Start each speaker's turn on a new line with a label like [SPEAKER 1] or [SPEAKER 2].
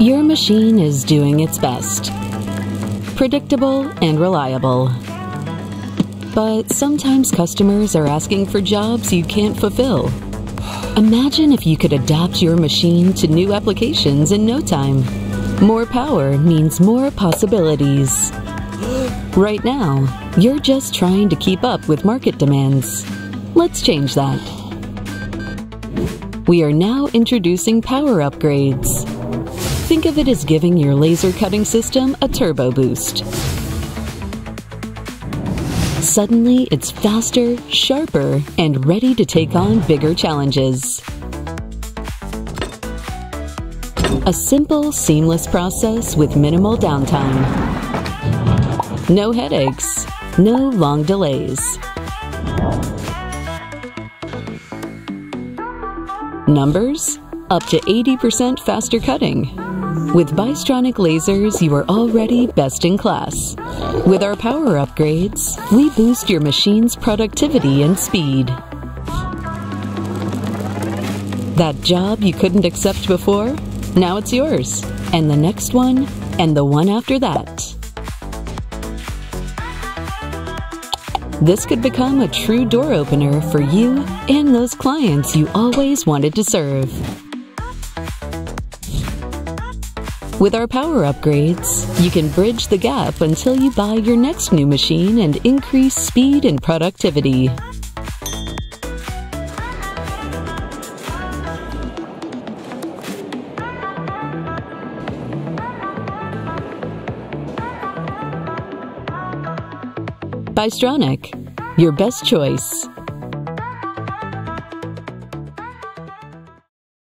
[SPEAKER 1] Your machine is doing its best. Predictable and reliable. But sometimes customers are asking for jobs you can't fulfill. Imagine if you could adapt your machine to new applications in no time. More power means more possibilities. Right now, you're just trying to keep up with market demands. Let's change that. We are now introducing power upgrades. Think of it as giving your laser cutting system a turbo boost. Suddenly, it's faster, sharper, and ready to take on bigger challenges. A simple, seamless process with minimal downtime. No headaches, no long delays. Numbers? Up to 80% faster cutting. With Bystronic lasers, you are already best in class. With our power upgrades, we boost your machine's productivity and speed. That job you couldn't accept before? Now it's yours. And the next one, and the one after that. This could become a true door opener for you and those clients you always wanted to serve. With our power upgrades, you can bridge the gap until you buy your next new machine and increase speed and productivity. Bystronic, your best choice.